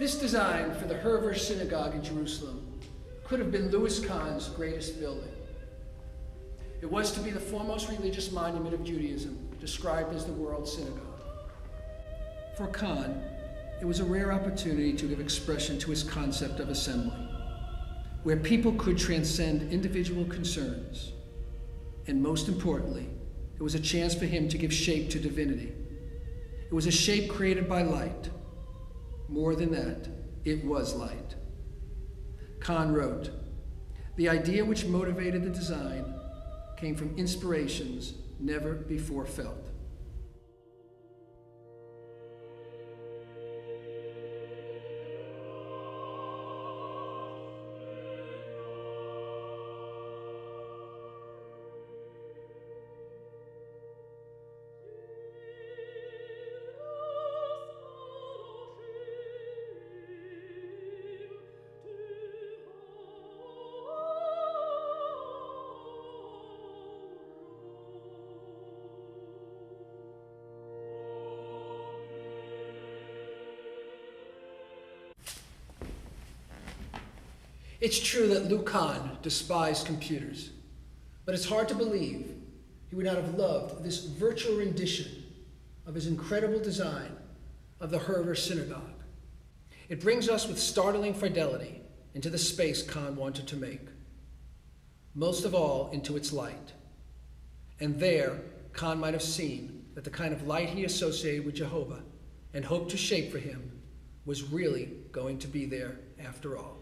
This design for the Hurva Synagogue in Jerusalem could have been Louis Kahn's greatest building. It was to be the foremost religious monument of Judaism, described as the World Synagogue. For Kahn, it was a rare opportunity to give expression to his concept of assembly, where people could transcend individual concerns. And most importantly, it was a chance for him to give shape to divinity. It was a shape created by light. More than that, it was light. Kahn wrote, The idea which motivated the design came from inspirations never before felt. It's true that Lou Kahn despised computers, but it's hard to believe he would not have loved this virtual rendition of his incredible design of the Hurva Synagogue. It brings us with startling fidelity into the space Kahn wanted to make, most of all into its light. And there, Kahn might have seen that the kind of light he associated with Jehovah and hoped to shape for him was really going to be there after all.